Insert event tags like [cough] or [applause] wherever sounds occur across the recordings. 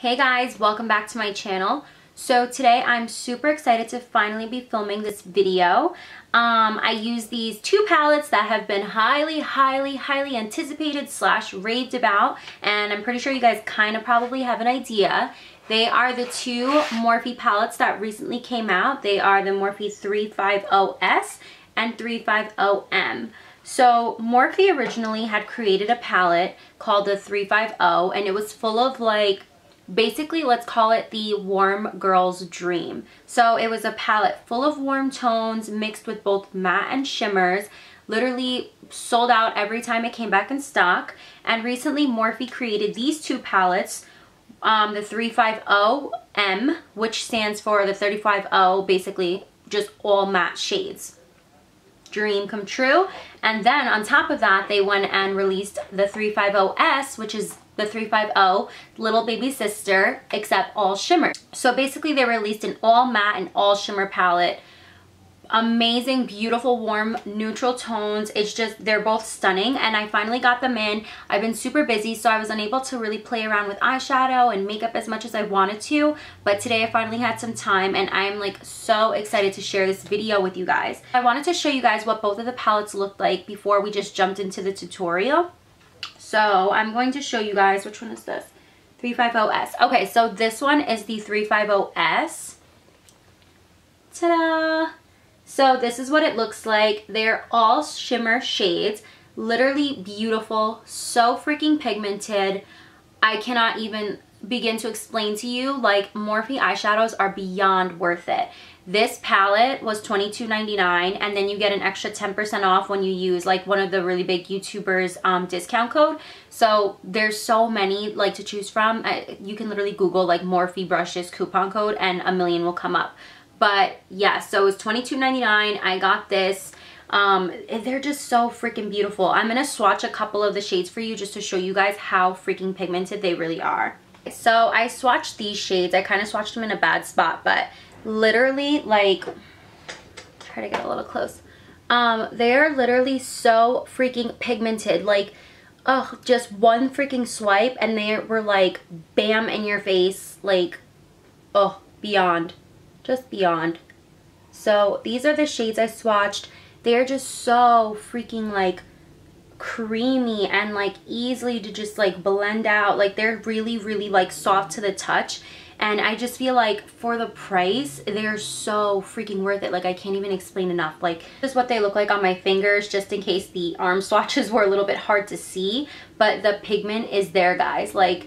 Hey guys, welcome back to my channel. So today I'm super excited to finally be filming this video. Um, I use these two palettes that have been highly, highly, highly anticipated slash raved about and I'm pretty sure you guys kind of probably have an idea. They are the two Morphe palettes that recently came out. They are the Morphe 350S and 350M. So Morphe originally had created a palette called the 350 and it was full of like basically let's call it the warm girl's dream. So it was a palette full of warm tones mixed with both matte and shimmers literally sold out every time it came back in stock. And recently Morphe created these two palettes um, the 350M which stands for the 350 basically just all matte shades. Dream come true. And then on top of that they went and released the 350S which is the 350 little baby sister except all shimmer. So basically they released an all matte and all shimmer palette. Amazing beautiful warm neutral tones. It's just they're both stunning and I finally got them in. I've been super busy so I was unable to really play around with eyeshadow and makeup as much as I wanted to but today I finally had some time and I'm like so excited to share this video with you guys. I wanted to show you guys what both of the palettes looked like before we just jumped into the tutorial so I'm going to show you guys, which one is this? 350S. Okay, so this one is the 350S. Ta-da! So this is what it looks like. They're all shimmer shades. Literally beautiful. So freaking pigmented. I cannot even begin to explain to you. Like, Morphe eyeshadows are beyond worth it. This palette was $22.99 and then you get an extra 10% off when you use like one of the really big YouTubers um, discount code. So there's so many like to choose from. I, you can literally Google like Morphe brushes coupon code and a million will come up. But yeah, so it's $22.99. I got this. Um, they're just so freaking beautiful. I'm going to swatch a couple of the shades for you just to show you guys how freaking pigmented they really are. So I swatched these shades. I kind of swatched them in a bad spot, but literally like, try to get a little close. Um, they're literally so freaking pigmented. Like, oh, just one freaking swipe and they were like bam in your face. Like, oh, beyond. Just beyond. So these are the shades I swatched. They're just so freaking like creamy and like easily to just like blend out. Like they're really, really like soft to the touch. And I just feel like for the price they're so freaking worth it. Like I can't even explain enough. Like this is what they look like on my fingers just in case the arm [laughs] swatches were a little bit hard to see. But the pigment is there guys. Like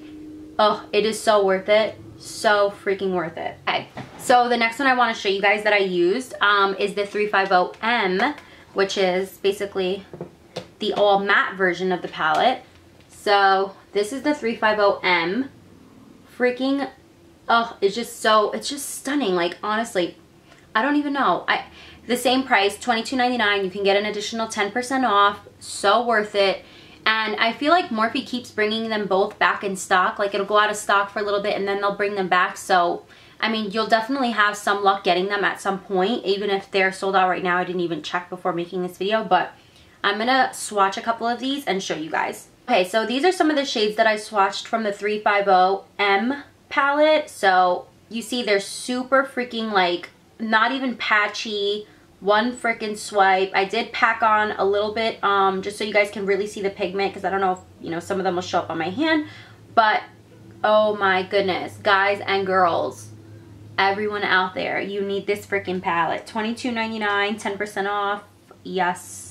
oh it is so worth it. So freaking worth it. Okay. So the next one I want to show you guys that I used um, is the 350M which is basically the all matte version of the palette so this is the 350M freaking oh, it's just so, it's just stunning. Like, honestly, I don't even know. I The same price, $22.99. You can get an additional 10% off. So worth it. And I feel like Morphe keeps bringing them both back in stock. Like, it'll go out of stock for a little bit and then they'll bring them back. So, I mean, you'll definitely have some luck getting them at some point. Even if they're sold out right now. I didn't even check before making this video. But I'm to swatch a couple of these and show you guys. Okay, so these are some of the shades that I swatched from the 350M palette. So you see they're super freaking like not even patchy. One freaking swipe. I did pack on a little bit um, just so you guys can really see the pigment because I don't know if, you know, some of them will show up on my hand. But, oh my goodness, guys and girls, everyone out there, you need this freaking palette. $22.99, 10% off. Yes.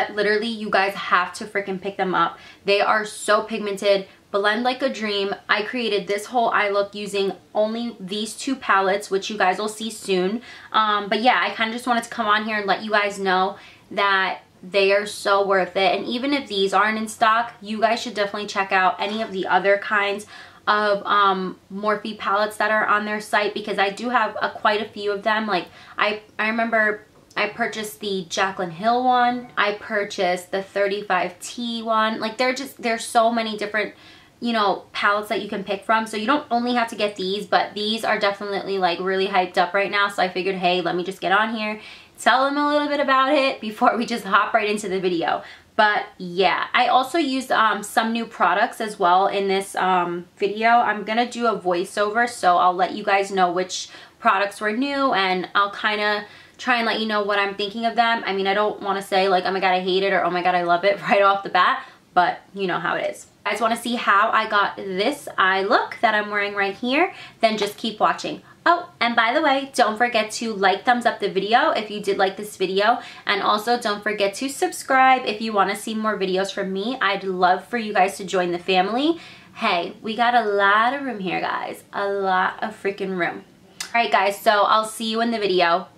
But literally, you guys have to freaking pick them up. They are so pigmented. Blend Like a Dream. I created this whole eye look using only these two palettes, which you guys will see soon. Um, but yeah, I kind of just wanted to come on here and let you guys know that they are so worth it. And even if these aren't in stock, you guys should definitely check out any of the other kinds of um, Morphe palettes that are on their site because I do have a, quite a few of them. Like I, I remember I purchased the Jaclyn Hill one. I purchased the 35T one. Like they're just, there's so many different you know, palettes that you can pick from. So you don't only have to get these, but these are definitely like really hyped up right now. So I figured, hey, let me just get on here, tell them a little bit about it [laughs] before we just hop right into the video. But yeah, I also used um, some new products as well in this um, video. I'm going to do a voiceover, so I'll let you guys know which products were new and I'll kind of try and let you know what I'm thinking of them. I mean, I don't want to say like, oh my god, I hate it or oh my god, I love it [laughs] right off the bat, but you know how it is. I just want to see how I got this eye look that I'm wearing right here, then just keep watching. Oh, and by the way, don't forget to like, thumbs up the video if you did like this video. And also don't forget to subscribe if you want to see more videos from me. I'd love for you guys to join the family. Hey, we got a lot of room here, guys. A lot of freaking room. All right, guys, so I'll see you in the video.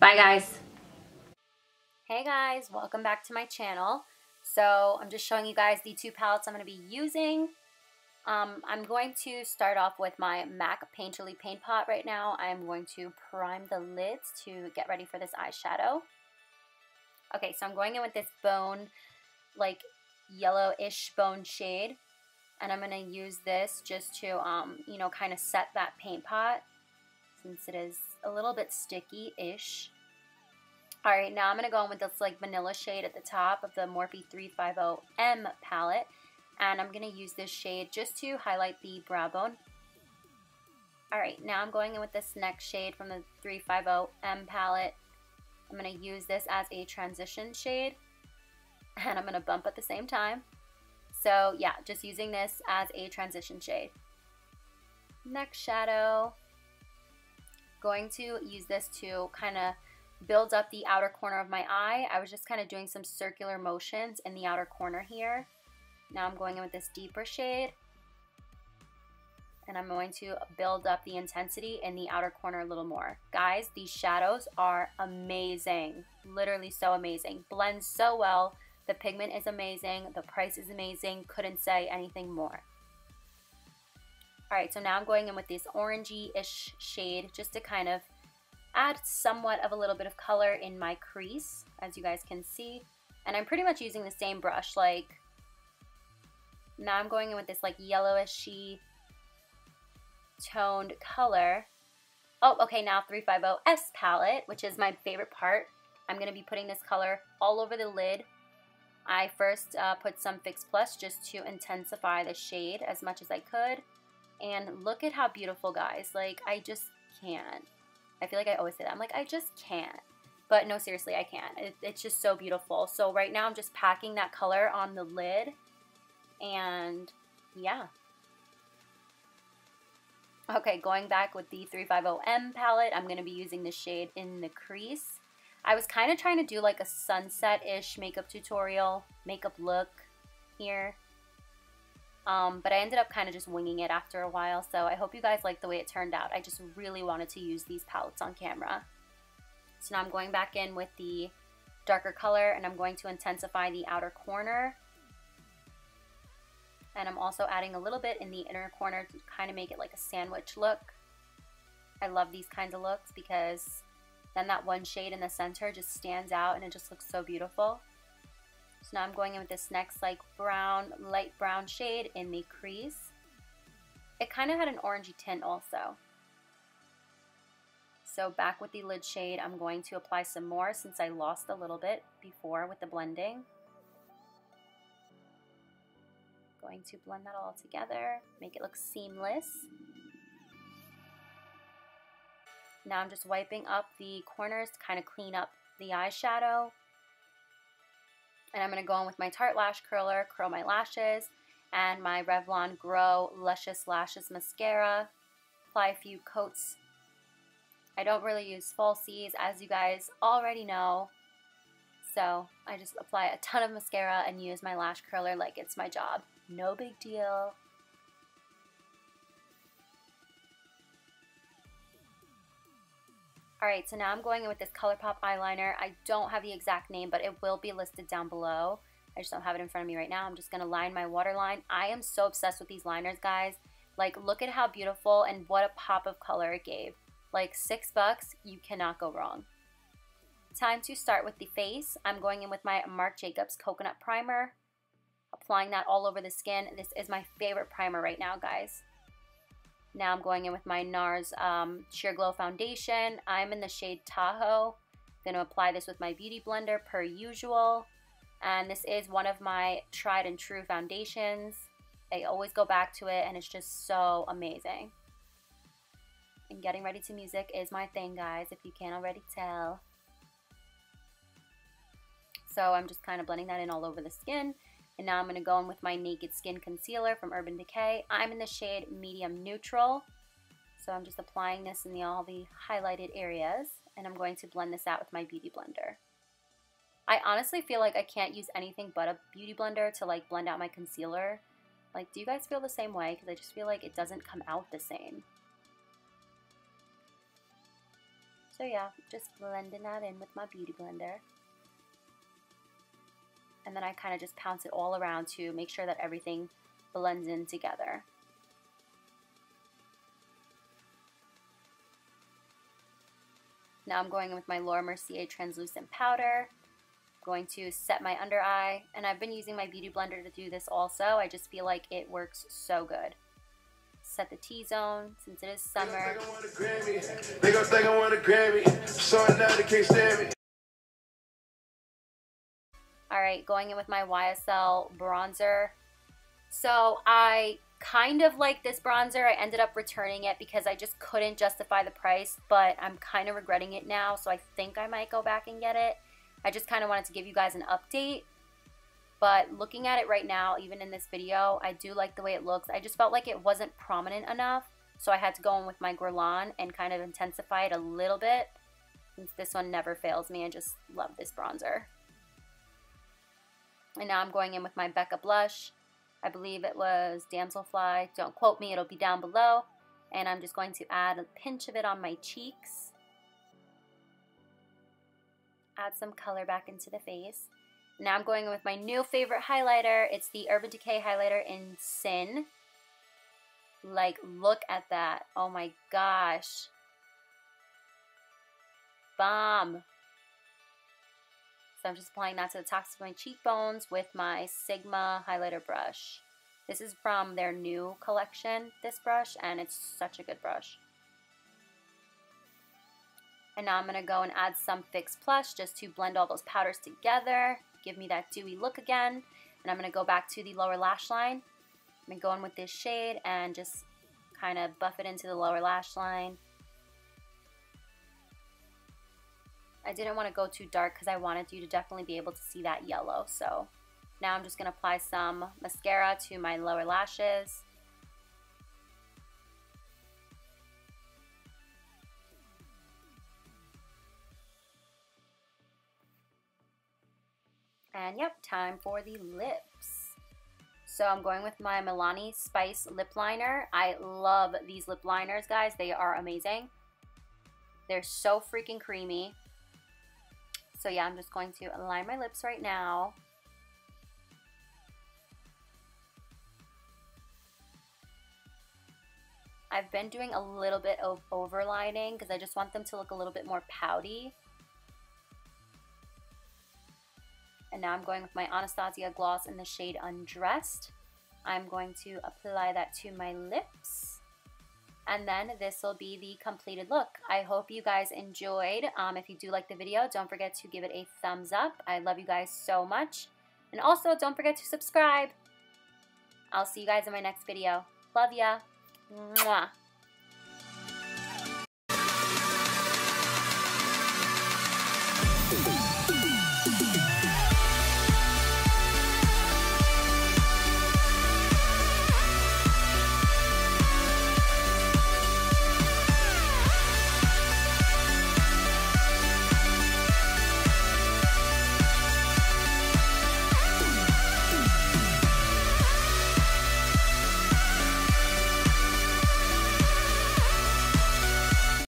Bye, guys. Hey, guys. Welcome back to my channel. So I'm just showing you guys the two palettes I'm going to be using. Um, I'm going to start off with my MAC Painterly Paint Pot right now. I'm going to prime the lids to get ready for this eyeshadow. Okay, so I'm going in with this bone, like yellowish bone shade. And I'm going to use this just to, um, you know, kind of set that paint pot since it is a little bit sticky-ish. Alright, now I'm going to go in with this like vanilla shade at the top of the Morphe 350M palette. And I'm going to use this shade just to highlight the brow bone. Alright, now I'm going in with this next shade from the 350M palette. I'm going to use this as a transition shade. And I'm going to bump at the same time. So yeah, just using this as a transition shade. Next shadow. Going to use this to kind of build up the outer corner of my eye. I was just kind of doing some circular motions in the outer corner here. Now I'm going in with this deeper shade. And I'm going to build up the intensity in the outer corner a little more. Guys, these shadows are amazing. Literally so amazing. Blends so well. The pigment is amazing. The price is amazing. Couldn't say anything more. Alright, so now I'm going in with this orangey-ish shade just to kind of add somewhat of a little bit of color in my crease, as you guys can see. And I'm pretty much using the same brush, like, now I'm going in with this like yellowishy toned color. Oh, okay, now 350S palette, which is my favorite part. I'm going to be putting this color all over the lid. I first uh, put some Fix Plus just to intensify the shade as much as I could. And look at how beautiful, guys. Like, I just can't. I feel like I always say that. I'm like, I just can't. But no, seriously, I can't. It, it's just so beautiful. So right now I'm just packing that color on the lid. And yeah. Okay, going back with the 350M palette, I'm going to be using the shade in the crease. I was kind of trying to do like a sunset-ish makeup tutorial, makeup look here. Um, but I ended up kind of just winging it after a while, so I hope you guys like the way it turned out. I just really wanted to use these palettes on camera. So now I'm going back in with the darker color, and I'm going to intensify the outer corner. And I'm also adding a little bit in the inner corner to kind of make it like a sandwich look. I love these kinds of looks because then that one shade in the center just stands out and it just looks so beautiful. So now I'm going in with this next like brown, light brown shade in the crease. It kind of had an orangey tint also. So back with the lid shade, I'm going to apply some more since I lost a little bit before with the blending. Going to blend that all together, make it look seamless. Now I'm just wiping up the corners to kind of clean up the eyeshadow. And I'm going to go in with my Tarte Lash Curler, curl my lashes, and my Revlon Grow Luscious Lashes Mascara. Apply a few coats. I don't really use falsies, as you guys already know. So I just apply a ton of mascara and use my lash curler like it's my job. No big deal. Alright, so now I'm going in with this ColourPop eyeliner. I don't have the exact name, but it will be listed down below. I just don't have it in front of me right now. I'm just to line my waterline. I am so obsessed with these liners, guys. Like, look at how beautiful and what a pop of color it gave. Like, six bucks, you cannot go wrong. Time to start with the face. I'm going in with my Marc Jacobs Coconut Primer. Applying that all over the skin. This is my favorite primer right now, guys. Now I'm going in with my NARS um, Sheer Glow Foundation. I'm in the shade Tahoe. I'm going to apply this with my Beauty Blender per usual. And this is one of my tried and true foundations. I always go back to it and it's just so amazing. And getting ready to music is my thing, guys, if you can't already tell. So I'm just kind of blending that in all over the skin. And now I'm going to go in with my Naked Skin Concealer from Urban Decay. I'm in the shade Medium Neutral. So I'm just applying this in the, all the highlighted areas. And I'm going to blend this out with my Beauty Blender. I honestly feel like I can't use anything but a Beauty Blender to like blend out my concealer. Like, do you guys feel the same way? Because I just feel like it doesn't come out the same. So yeah, just blending that in with my Beauty Blender. And then I kind of just pounce it all around to make sure that everything blends in together. Now I'm going in with my Laura Mercier translucent powder. I'm going to set my under eye, and I've been using my Beauty Blender to do this also. I just feel like it works so good set the T-zone since it is summer. Alright, going in with my YSL bronzer. So I kind of like this bronzer. I ended up returning it because I just couldn't justify the price, but I'm kind of regretting it now, so I think I might go back and get it. I just kind of wanted to give you guys an update but looking at it right now, even in this video, I do like the way it looks. I just felt like it wasn't prominent enough. So I had to go in with my Guerlain and kind of intensify it a little bit. Since this one never fails me. I just love this bronzer. And now I'm going in with my Becca blush. I believe it was Damselfly. Don't quote me, it'll be down below. And I'm just going to add a pinch of it on my cheeks. Add some color back into the face. Now I'm going in with my new favorite highlighter. It's the Urban Decay highlighter in Sin. Like, look at that. Oh my gosh. Bomb. So I'm just applying that to the tops of my cheekbones with my Sigma highlighter brush. This is from their new collection, this brush, and it's such a good brush. And now I'm going to go and add some Fix Plus just to blend all those powders together give me that dewy look again. And I'm going to go back to the lower lash line. I'm going to go in with this shade and just kind of buff it into the lower lash line. I didn't want to go too dark because I wanted you to definitely be able to see that yellow. So now I'm just going to apply some mascara to my lower lashes. And yep, time for the lips. So I'm going with my Milani Spice lip liner. I love these lip liners, guys. They are amazing. They're so freaking creamy. So yeah, I'm just going to align my lips right now. I've been doing a little bit of overlining because I just want them to look a little bit more pouty. And now I'm going with my Anastasia gloss in the shade Undressed. I'm going to apply that to my lips. And then this will be the completed look. I hope you guys enjoyed. Um, if you do like the video, don't forget to give it a thumbs up. I love you guys so much. And also, don't forget to subscribe. I'll see you guys in my next video. Love ya. Mwah. [laughs]